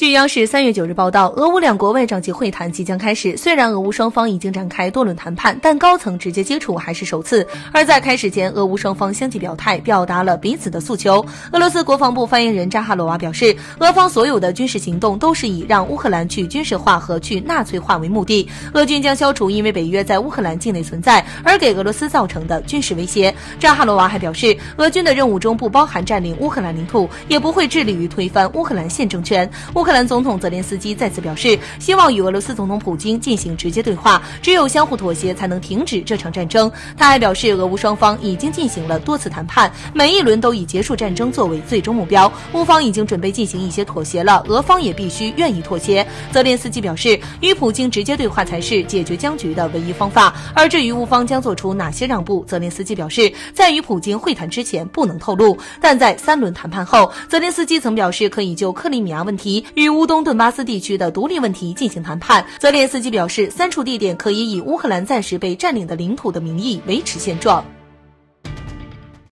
据央视三月九日报道，俄乌两国外长级会谈即将开始。虽然俄乌双方已经展开多轮谈判，但高层直接接触还是首次。而在开始前，俄乌双方相继表态，表达了彼此的诉求。俄罗斯国防部发言人扎哈罗娃表示，俄方所有的军事行动都是以让乌克兰去军事化和去纳粹化为目的。俄军将消除因为北约在乌克兰境内存在而给俄罗斯造成的军事威胁。扎哈罗娃还表示，俄军的任务中不包含占领乌克兰领土，也不会致力于推翻乌克兰现政权。乌克克兰总统泽连斯基再次表示，希望与俄罗斯总统普京进行直接对话，只有相互妥协才能停止这场战争。他还表示，俄乌双方已经进行了多次谈判，每一轮都以结束战争作为最终目标。乌方已经准备进行一些妥协了，俄方也必须愿意妥协。泽连斯基表示，与普京直接对话才是解决僵局的唯一方法。而至于乌方将做出哪些让步，泽连斯基表示，在与普京会谈之前不能透露。但在三轮谈判后，泽连斯基曾表示可以就克里米亚问题。与乌东顿巴斯地区的独立问题进行谈判，泽连斯基表示，三处地点可以以乌克兰暂时被占领的领土的名义维持现状。